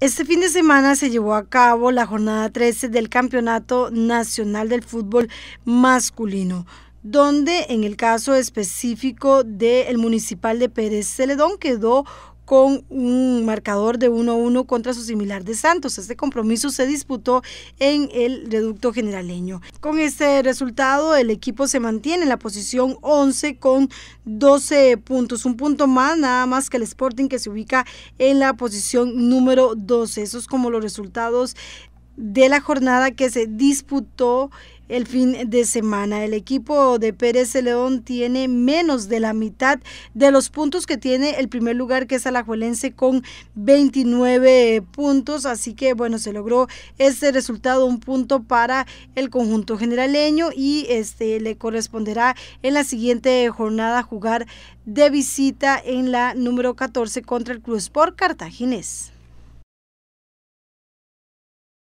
Este fin de semana se llevó a cabo la jornada 13 del Campeonato Nacional del Fútbol Masculino donde en el caso específico del municipal de Pérez Celedón quedó con un marcador de 1-1 contra su similar de Santos. Este compromiso se disputó en el reducto generaleño. Con este resultado, el equipo se mantiene en la posición 11 con 12 puntos, un punto más, nada más que el Sporting que se ubica en la posición número 12. Esos como los resultados de la jornada que se disputó el fin de semana. El equipo de Pérez León tiene menos de la mitad de los puntos que tiene el primer lugar, que es Alajuelense, con 29 puntos. Así que, bueno, se logró este resultado, un punto para el conjunto generaleño y este le corresponderá en la siguiente jornada jugar de visita en la número 14 contra el Club Sport Cartaginés.